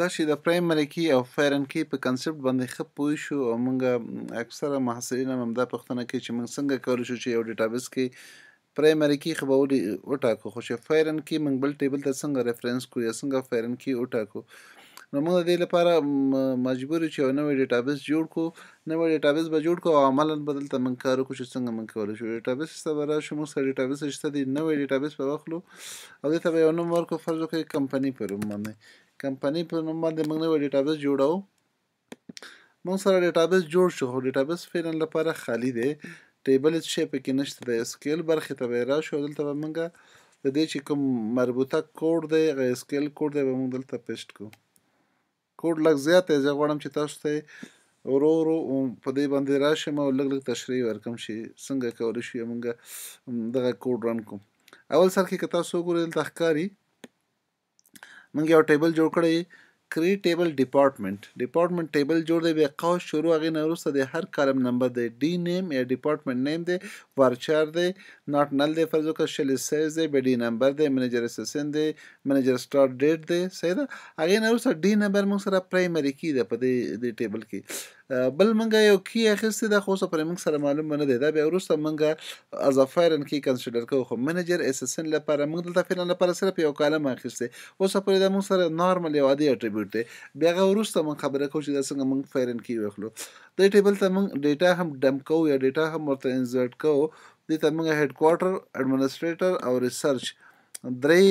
دا چې د پرایمري کی او فیرن کی په کنسپټ باندې ښه پوه شو او موږ اکثره محصلین هم دا پوښتنه کوي چې موږ څنګه کولی شو چې یو ډیټابیس کې پرایمري کی خو به ولې وټاکو خو چې فیرن کی موږ بل ټیبل ته څنګه ریفرنس کو یا څنګه فیرن کی وټاکو نو موږ د دې لپاره مجبور یو چې یو نوی ډیټابیس جوړ کړو نوی ډیټابیس به جوړ کړو او عملا به دلته موږ کار وکړو چې څنګه موږ کولی شو ډیټابیس ته به راشو موږ سره ډیټابیس شته دی نوی ډیټابیس به واخلو او دې ته به یو نوم ورکړو فرض وکړئ کمپني په نوم باندې کمپني په نوم باندې موږ نوی ډیټابیس جوړو مونږ سره ډیټابیس جوړ شو خو ډیټابیس فعلا لپاره خالی دی ټیبل هیڅ شی پکې نشته د اس کیل برخې ته به راشو دلته به مونږ د دې چې کوم مربوطه کوډ دی هغه اس کیل کوډ دی به مونږ دلته پیسټ کو کوډ لږ زیات دی زه غواړم چې تاسو ته ورو ورو په دې باندې راشم او لږ لږ تشریح ورکم چې څنګه کولی شو مونږ دغه کوډ رن کوم اول سر کې که تاسو وګورئ دلته ښکاري مونږ یو ټیبل جوړ کړی کری ټیبل ډیپارټمنټ ډیپارټمنټ ټیبل جوړ دی بیا قوس شروع هغه نه وروسته د هر کالم نمبر دی ډی نیم یا ډیپارټمنټ نیم دی ورچر دی ناټ نل دی فرض وکړه شل سایز دی بیا ډی نمبر دی منیجر اسسن دی منیجر سٹارټ ډیټ دی صحیح ده هغه نه وروسته ډی نمبر موږ سره پرایمری کی ده په دې ټیبل کې بل منګه یو کی اخیستی ده خو اوسه پورې منګ سره معلوم نه دی دا بیا وروسته منګه از ا فیرن کی کنسیډر کو خو منیجر اسسن لپاره منګ دلته فیرن لپاره صرف یو کالم اخیستی اوسه پورې دا منګ سره نارمل یو عادی اټریبیوټ دی بیا غو وروسته منګ خبره کو چې دا څنګه منګ فیرن کی وخلو دې ټیبل ته منګ ډیټا هم ډمپ کو یا ډیټا هم ورته انزرټ کو دې ته منګ هډ کوارټر اډمنسټریټر او ریسرچ درې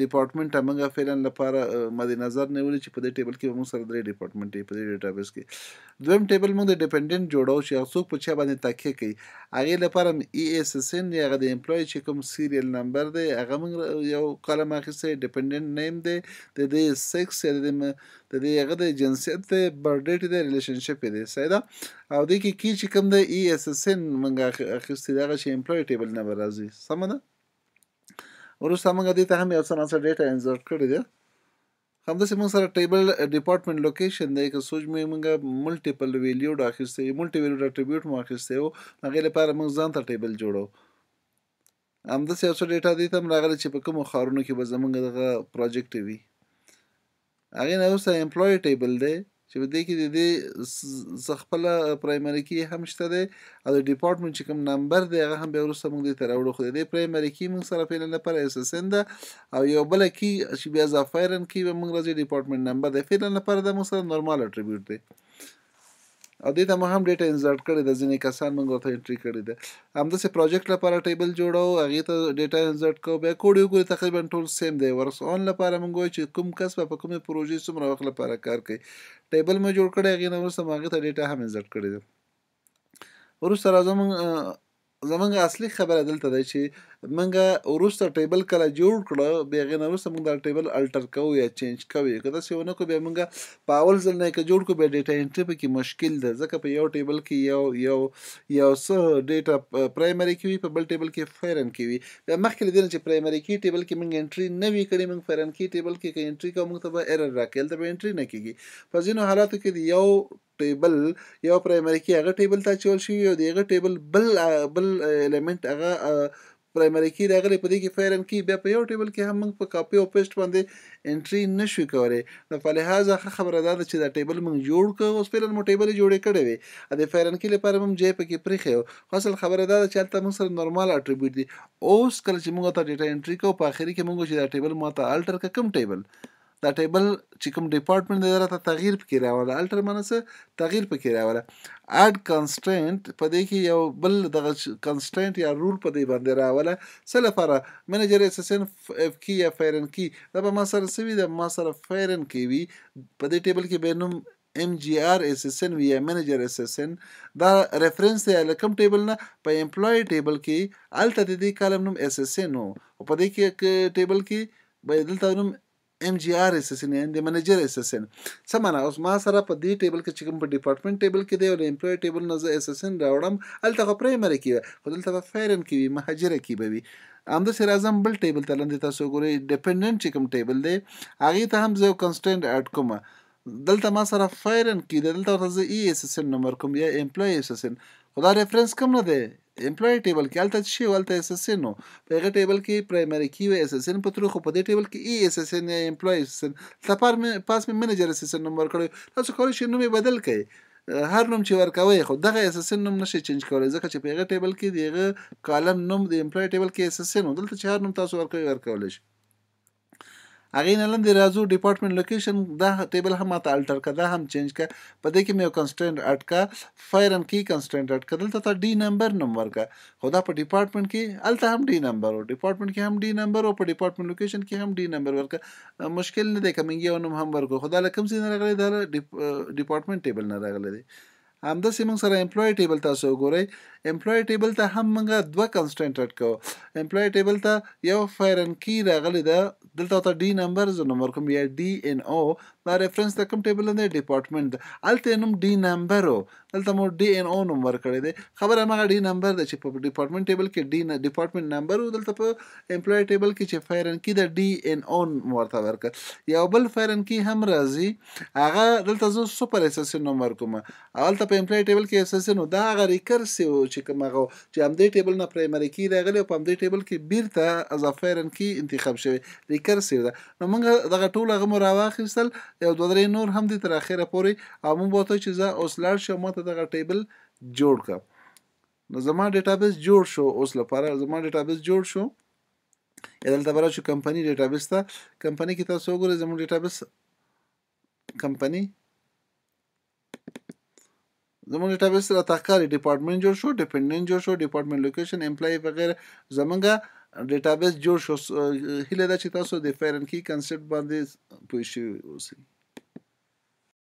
ډیپارټمنټه موږ فعلا لپاره مد نظر نیولي چې په دې ټیبل کې به موږ سره درې ډیپارټمنټ په دې ډیټابیس کې دویم ټیبل موږ د ډیپندنټ جوړو چې هغه څوک په چا باندې تکیه کوي هغه لپاره ای اس اس ان دی هغه د امپلوي چې کوم سیریل نمبر دی هغه موږ یو کالم اخیسته ډیپندنټ نیم دی د دې سکس یا د د دې هغه د جنسیت دی بر ډیټ دی ریلیشن شپ دی سیدا او د کې کی چې کوم د ای اس اس ان موږ اخیسته دا چې امپلوي ټیبل نمبر راځي سمه ده وروسته موږ دې ته هم یو څه ناڅه ډیټا انزرټ کړی دی همداسې موږ سره ټیبل ډپارټمنټ لوکیشن دی که سوچ موږ موږ ملټیپل ویلیو ډا اخیسته یو ملټی ویلیو ډا ټریبیوټ مو اخیسته یو هغه لپاره موږ ځان ته ټیبل جوړو همداسې یو څه ډیټا دې ته هم راغلی چې په کومو ښارونو کې به زمونږ دغه پروجیکټ وي هغې نه وروسته امپلوی ټیبل دی چې په دې کې د دې څه خپل پرایمري کی هم شته دی او د ډیپارټمنټ چې کوم نمبر دی هغه هم به وروسته موږ دې ته راوړو خو د دې پرایمري کی موږ سره فعلا لپاره اس اس ان ده او یو بل کی چې بیا ځافایرن کی به موږ راځي ډیپارټمنټ نمبر دی فعلا لپاره دا موږ سره نورمال اټریبیوټ دی او دې ته مو هم ډیټا انزرټ کړې ده ځینې کسان موږ ورته انټري کړې ده همداسې پروجیکټ لپاره ټیبل جوړو هغې ته ډیټا انزرټ کوو بیا کوډ یې وګورو تقریبا ټول سیم دی ورس اون لپاره موږ وایو چې کوم کس به په کومې پروژې څومره وخت لپاره کار کوي ټیبل مو جوړ کړی هغې نه وروسته مو هغې ته ډیټا هم انزرټ کړې ده وروسته راځو موږ زمونږ اصلي خبره دلته ده چې مونږ وروسته ټیبل کله جوړ کړو بیا هغې نه وروسته مونږ دا ټیبل الټر کوو یا چینج کوو یې که داسې ونه کړو بیا مونږ په اول ځل نه که جوړ کړو بیا ډیټا انټري پکې مشکل ده ځکه په یو ټیبل کې یو یو یو څه ډیټا پرایمري کې وي په بل ټیبل کې فیرن کې وي بیا مخکې له دې نه چې پرایمري کې ټیبل کې مونږ انټري نه وي کړې مونږ فیرن کې ټیبل کې که انټري کوو مونږ ته به ایرر راکړي هلته به انټري نه کېږي په ځینو حالاتو کې د یو ټیبل یو پرایمری کی هغه ټیبل ته اچول شوی او د هغه ټیبل بل بل الیمنت هغه پرایمری کی راغلی په دې کې فعلا کی بیا په یو ټیبل کې هم موږ په کاپی او پیسټ باندې انټری نشو کولای نو په لحاظ هغه خبره ده چې دا ټیبل موږ جوړ کړ اوس فعلا مو ټیبل جوړ کړی وي ا د فعلا کی لپاره موږ جې پکې پریخي اصل خبره ده چې البته موږ سره نورمال اټریبیوټ دي اوس کله چې موږ ته ډیټا انټری کو په اخر کې موږ چې دا ټیبل ماته الټر کوم ټیبل دا ټیبل چې کوم ډیپارټمنټ دی راته تغییر پکې راوړه الټر معنی څه تغییر پکې راوړه اډ کنسټرینټ په دې کې یو بل دغه کنسټرینټ یا رول په دې باندې راوړه څه لپاره منیجر اسسن اف کی یا فیرن کی دا به ما سره سوي دا ما سره فیرن کی وي په دې ټیبل کې به نوم ایم جی ار اس اس ان وی یا منیجر اس اس ان دا ریفرنس دی له کوم ټیبل نه په امپلای ټیبل کې الته د دې کالم نوم اس اس ان او په دې کې ټیبل کې به دلته نوم ایم جی ار اس اس ان یعنی د منیجر اس اس ان څه معنا اوس ما سره په دې ټیبل کې چې کوم په ډپارټمنټ ټیبل کې دی او له امپلای ټیبل نه زه اس اس ان راوړم هلته خو پرایمري کې وي خو دلته به فیرن کې وي مهاجره کې به وي همداسې راځم بل ټیبل ته لاندې تاسو ګورئ ډیپندنټ چې کوم ټیبل دی هغې ته هم زه یو کنسټینټ اډ کوم دلته ما سره فايرن کی ده دلته ورته زه ای اس اس ان نوم ورکوم یا امپلای اس اس ان خو دا ریفرنس کوم نه دی امپلای ټیبل کې هلته چې ولته اس اس ان په هغه ټیبل کې پرایمری کی او اس اس ان په ترو خو په دې ټیبل کې ای اس اس ان یا امپلای اس اس ان ته پار مې پاس مې منیجر اس اس ان نوم ورکړی تاسو کولی شئ نوم بدل کړئ هر نوم چې ورکوي خو دغه اس اس ان نوم نشي چینج کولی ځکه چې په هغه ټیبل کې دغه کالم نوم د امپلای ټیبل کې اس اس ان دلته چې هر نوم تاسو ورکوي ورکول شي هغې نه لاندې راځو ډیپارټمنټ لوکیشن دا ټیبل هم ماته الټر کا دا هم چینج کا په دې کې مې یو کنسټرینټ اډ کا فایرن کی کنسټرینټ اډ کا دلته تا ډي نمبر نوم ورکا خو دا په ډیپارټمنټ کې الته هم ډي نمبر او ډیپارټمنټ کې هم ډي نمبر او په ډیپارټمنټ لوکیشن کې هم ډي نمبر ورکا مشکل نه دی کمنګ یو نوم هم ورکو خو دا لکم سي نه راغلی دا ډیپارټمنټ ټیبل نه راغلی دی همداسې موږ سره امپلوی ټیبل تاسو وګورئ امپلوی ټیبل ته هم موږ دوه کنسټرنټ اډ کوو امپلوی ټیبل ته یو فارن کی راغلی ده دلته ته ډي نمبر زه نوم ورکوم یا ډي ان او دا ریفرنس د کوم ټیبل نه ډپارټمنټ ده هلته یې نوم ډي نمبر و دلته مو ډي ان او نوم ورکړی دی خبره هماغه ډي نمبر ده چې په ډپارټمنټ ټیبل کې ډي ډپارټمنټ نمبر و دلته په امپلوی ټیبل کې چې فارن کی ده ډي ان او ورته ورکړه یو بل فارن کی هم راځي هغه دلته زه سوپر اساسین نوم ورکوم هلته په امپلای ټیبل کې اساسین دا هغه ریکرسیو چې کوم هغه چې همدې ټیبل نه پرایمري کی راغلی او په همدې ټیبل کې بیرته از افیرن کی انتخاب شوی ریکرسیو ده نو موږ دغه ټول هغه مو راواخیستل یو دوه درې نور هم دي تر اخره پورې او موږ وته چې زه اوس لاړ شم ماته دغه ټیبل جوړ کړم نو زما ډیټابیس جوړ شو اوس لپاره زما ډیټابیس جوړ شو یا دلته به راشو کمپني ډیټابیس ته کمپني کې تاسو وګورئ زموږ ډیټابیس کمپني زموږ ډیټابیس را تخکاري ډپارټمنټ جوړ شو ډیپندنټ جوړ شو ډپارټمنټ لوکیشن امپلای وغیره زمونږه ډیټابیس جوړ شو هیله ده چې تاسو د فیرن کی کنسپټ باندې پوه شئ اوسئ